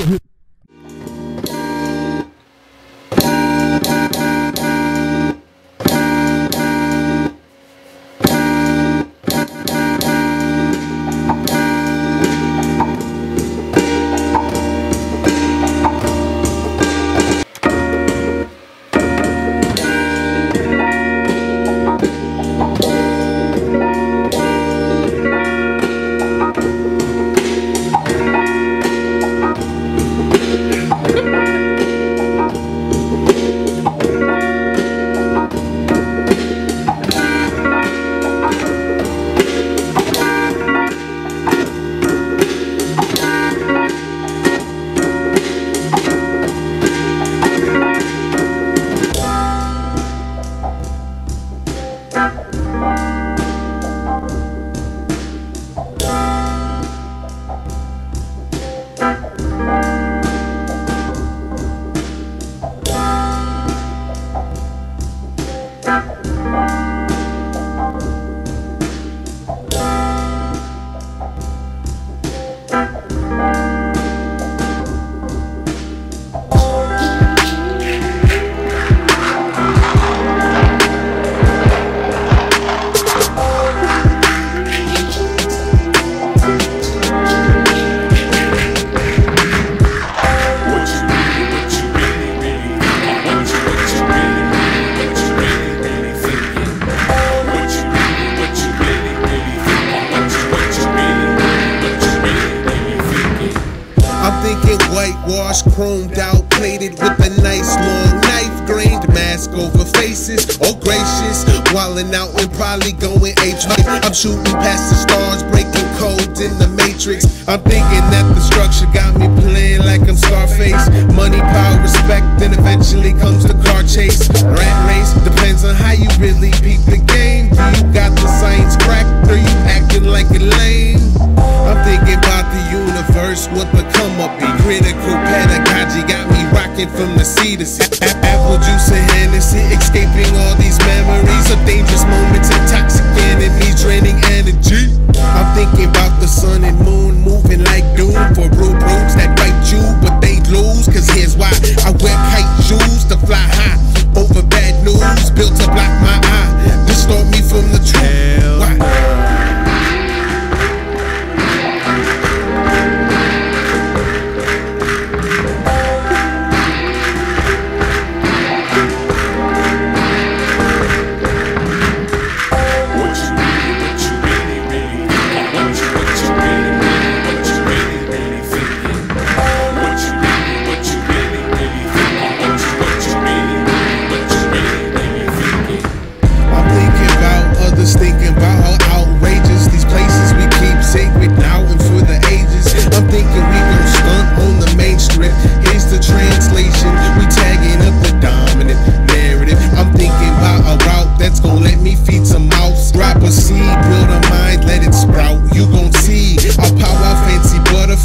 I'm whitewash, chromed out, plated with a nice long knife, grained mask over faces. Oh gracious, wildin' out and probably going. I'm shooting past the stars, breaking codes in the matrix. I'm thinking that the structure got me playing like I'm Scarface. Money, power, respect, then eventually comes the car chase. Rat race depends on how you really peep the game. Do you got the science cracked or you acting like a lame? I'm thinking about the universe, what the come up be. Critical pedagogy got me rocking from the cedars. Apple juice and Hennessy, escaping all these memories of dangerous moments, intoxicating me, draining energy. I'm thinking about the sun and moon moving like doom for rude brutes that bite you, but they lose. Cause here's why I wear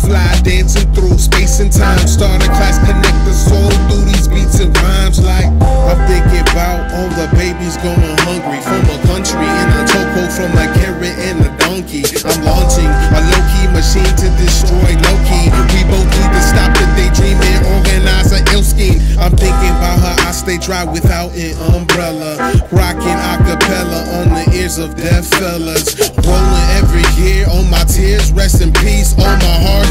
butterfly dancing through space and time. Start a class, connect the soul through these beats and rhymes. Like I'm thinking about all the babies going hungry from a country in a toko from a carrot and a donkey. I'm launching a low key machine to destroy Loki. We both need to stop the daydream and organize an ill scheme. I'm thinking about her. I stay dry without an umbrella. Rocking acapella on the ears of deaf fellas. Rolling every year on my tears. Rest in peace. On my hearts,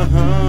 Uh-huh.